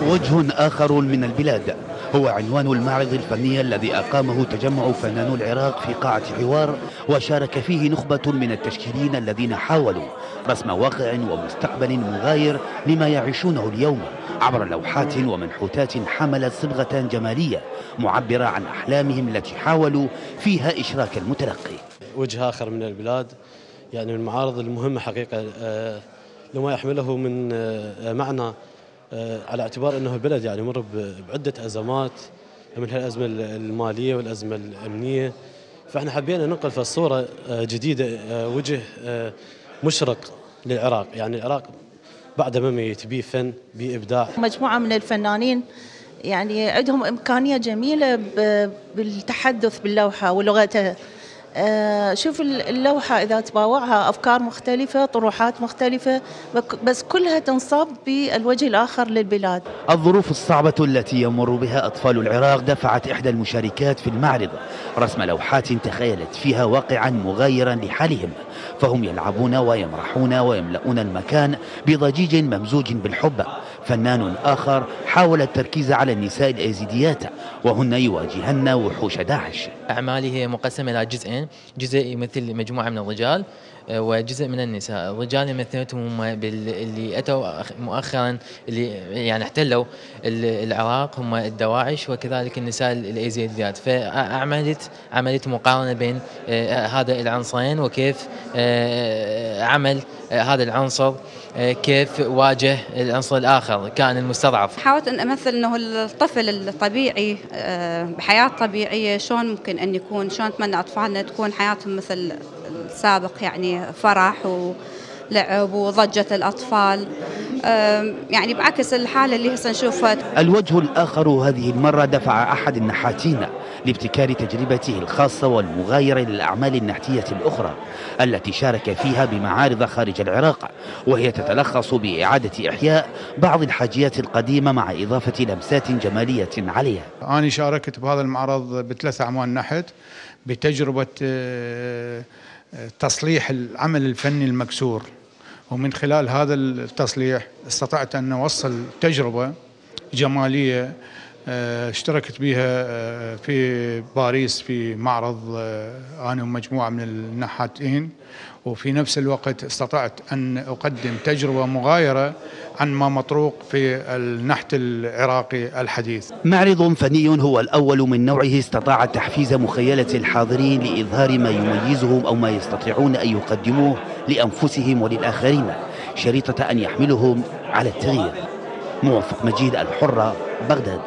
وجه آخر من البلاد. هو عنوان المعرض الفني الذي أقامه تجمع فنانو العراق في قاعة حوار وشارك فيه نخبة من التشكيلين الذين حاولوا رسم واقع ومستقبل مغاير لما يعيشونه اليوم عبر لوحات ومنحوتات حملت صبغة جمالية معبرة عن أحلامهم التي حاولوا فيها إشراك المتلقي. وجه آخر من البلاد يعني المعارض المهمة حقيقة آه، لما يحمله من آه، معنى على اعتبار إنه البلد يعني يمر بعدة أزمات منها الازمه المالية والأزمة الأمنية. فإحنا حبينا ننقل في الصورة جديدة وجه مشرق للعراق. يعني العراق بعد ما ميت بيه فن بيه ابداع مجموعة من الفنانين يعني عندهم إمكانية جميلة بالتحدث باللوحة ولغتها. آه، شوف اللوحة إذا تباوعها أفكار مختلفة طروحات مختلفة بس كلها تنصب بالوجه الآخر للبلاد. الظروف الصعبة التي يمر بها أطفال العراق دفعت إحدى المشاركات في المعرض. رسم لوحات تخيلت فيها واقعا مغايرا لحالهم. فهم يلعبون ويمرحون ويملؤون المكان بضجيج ممزوج بالحب. فنان آخر حاول التركيز على النساء الأيزيديات وهن يواجهن وحوش داعش. أعمالي هي مقسمة إلى جزئين. جزء يمثل مجموعة من الرجال آه، وجزء من النساء. الرجال مثلتهم هم اللي أتوا مؤخرا اللي يعني احتلوا العراق هم الدواعش وكذلك النساء الايزيديات فعملت عملت مقارنة بين آه، هذا العنصرين وكيف آه، عمل هذا العنصر. كيف واجه العنصر الآخر كان المستضعف؟ حاولت أن أمثل أنه الطفل الطبيعي بحياة طبيعية شلون ممكن أن يكون شلون نتمنى أطفالنا تكون حياتهم مثل السابق يعني فرح ولعب وضجة الأطفال. يعني بعكس الحالة اللي هسه نشوفها الوجه الآخر هذه المرة دفع أحد النحاتين لابتكار تجربته الخاصة والمغايرة للأعمال النحتية الأخرى التي شارك فيها بمعارض خارج العراق وهي تتلخص بإعادة إحياء بعض الحاجيات القديمة مع إضافة لمسات جمالية عليها. أنا شاركت بهذا المعرض بثلاث أعمال نحت بتجربة آه، تصليح العمل الفني المكسور. ومن خلال هذا التصليح استطعت أن أوصل تجربة جمالية اشتركت بها آه، في باريس في معرض آه، أنا ومجموعة من النحاتين وفي نفس الوقت استطعت أن أقدم تجربة مغايرة عن ما مطروق في النحت العراقي الحديث. معرض فني هو الأول من نوعه استطاع تحفيز مخيلة الحاضرين لإظهار ما يميزهم أو ما يستطيعون أن يقدموه لأنفسهم وللآخرين شريطة أن يحملهم على التغيير. موفق مجيد الحرة بغداد.